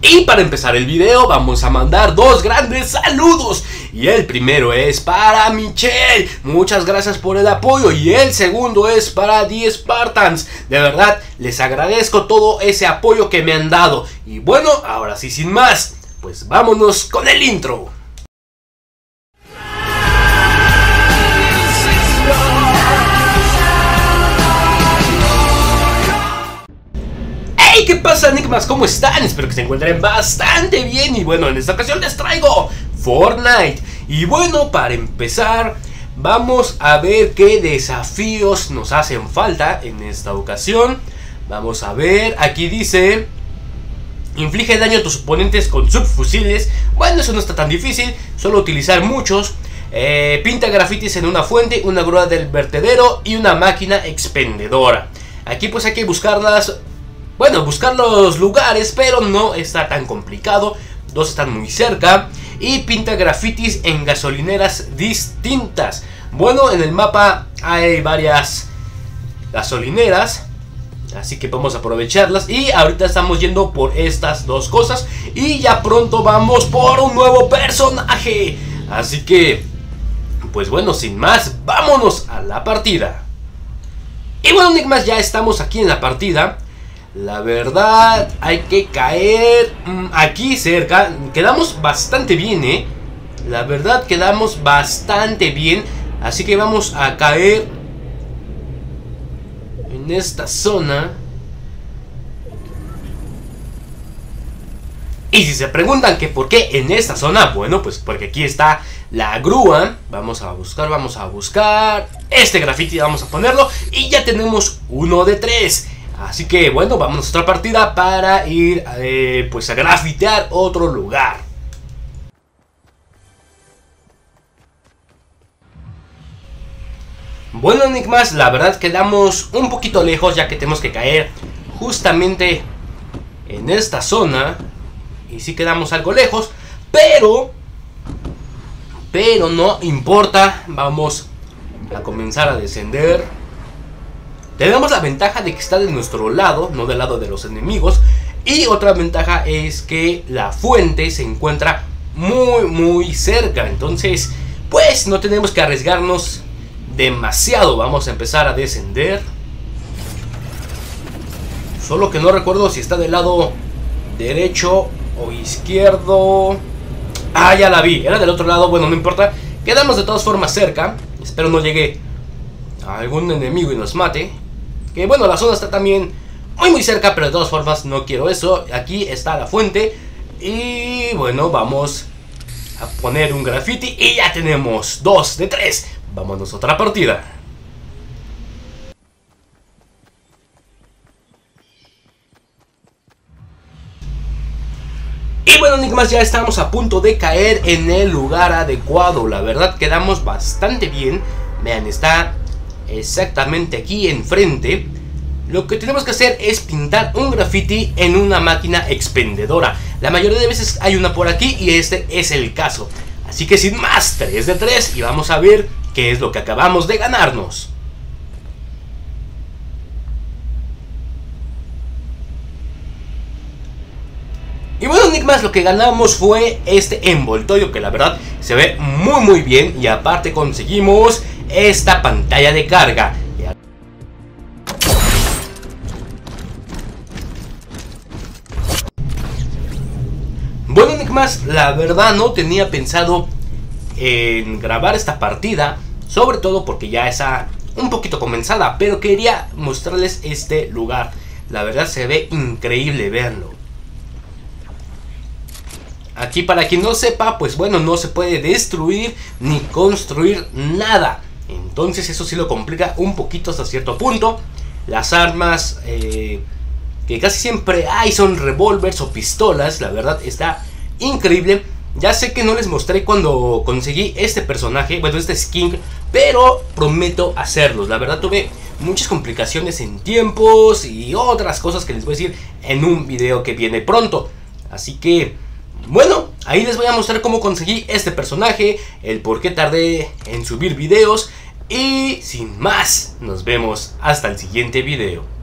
Y para empezar el video vamos a mandar dos grandes saludos. Y el primero es para Michelle. Muchas gracias por el apoyo. Y el segundo es para The Spartans. De verdad les agradezco todo ese apoyo que me han dado. Y bueno, ahora sí sin más Pues vámonos con el intro ¿qué pasa Enigmas? ¿Cómo están? Espero que se encuentren bastante bien. Y bueno, en esta ocasión les traigo Fortnite. Y bueno, para empezar, vamos a ver qué desafíos nos hacen falta en esta ocasión. Vamos a ver, aquí dice... Inflige daño a tus oponentes con subfusiles. Bueno, eso no está tan difícil, solo utilizar muchos. Eh, Pinta grafitis en una fuente, una grúa del vertedero y una máquina expendedora. Aquí pues hay que buscarlas bueno, buscar los lugares, pero no está tan complicado. Dos están muy cerca. Y pinta grafitis en gasolineras distintas. Bueno, en el mapa hay varias gasolineras. Así que vamos a aprovecharlas. Y ahorita estamos yendo por estas dos cosas. Y ya pronto vamos por un nuevo personaje. Así que, pues bueno, sin más, vámonos a la partida. Y bueno, Enigmas, ya estamos aquí en la partida. La verdad, hay que caer mm, aquí cerca. Quedamos bastante bien, ¿eh? La verdad, quedamos bastante bien. Así que vamos a caer en esta zona. Y si se preguntan que por qué en esta zona, bueno, pues porque aquí está la grúa. Vamos a buscar, vamos a buscar este graffiti, vamos a ponerlo. Y ya tenemos uno de tres. Así que bueno, vamos a otra partida para ir eh, pues a grafitear otro lugar. Bueno Enigmas, la verdad quedamos un poquito lejos ya que tenemos que caer justamente en esta zona. Y sí quedamos algo lejos, pero... Pero no importa, vamos a comenzar a descender. Tenemos la ventaja de que está de nuestro lado, no del lado de los enemigos. Y otra ventaja es que la fuente se encuentra muy muy cerca. Entonces, pues no tenemos que arriesgarnos demasiado. Vamos a empezar a descender. Solo que no recuerdo si está del lado derecho o izquierdo. Ah, ya la vi. Era del otro lado. Bueno, no importa. Quedamos de todas formas cerca. Espero no llegue a algún enemigo y nos mate. Bueno, la zona está también muy muy cerca, pero de todas formas no quiero eso. Aquí está la fuente. Y bueno, vamos a poner un graffiti y ya tenemos dos de tres. Vámonos a otra partida. Y bueno, Enigmas, ya estamos a punto de caer en el lugar adecuado. La verdad, quedamos bastante bien. Vean, está exactamente aquí enfrente, lo que tenemos que hacer es pintar un graffiti en una máquina expendedora. La mayoría de veces hay una por aquí y este es el caso. Así que sin más, 3 de 3 y vamos a ver qué es lo que acabamos de ganarnos. Y bueno, Enigmas, lo que ganamos fue este envoltorio que la verdad se ve muy muy bien y aparte conseguimos esta pantalla de carga. Bueno Enigmas, la verdad no tenía pensado en grabar esta partida, sobre todo porque ya está un poquito comenzada, pero quería mostrarles este lugar. La verdad se ve increíble, véanlo. Aquí para quien no sepa, pues bueno, no se puede destruir ni construir nada. Entonces eso sí lo complica un poquito hasta cierto punto. Las armas eh, que casi siempre hay son revólveres o pistolas. La verdad está increíble. Ya sé que no les mostré cuando conseguí este personaje, bueno, este skin, pero prometo hacerlos. La verdad tuve muchas complicaciones en tiempos y otras cosas que les voy a decir en un video que viene pronto. Así que, bueno, ahí les voy a mostrar cómo conseguí este personaje, el por qué tardé en subir videos y sin más, nos vemos hasta el siguiente video.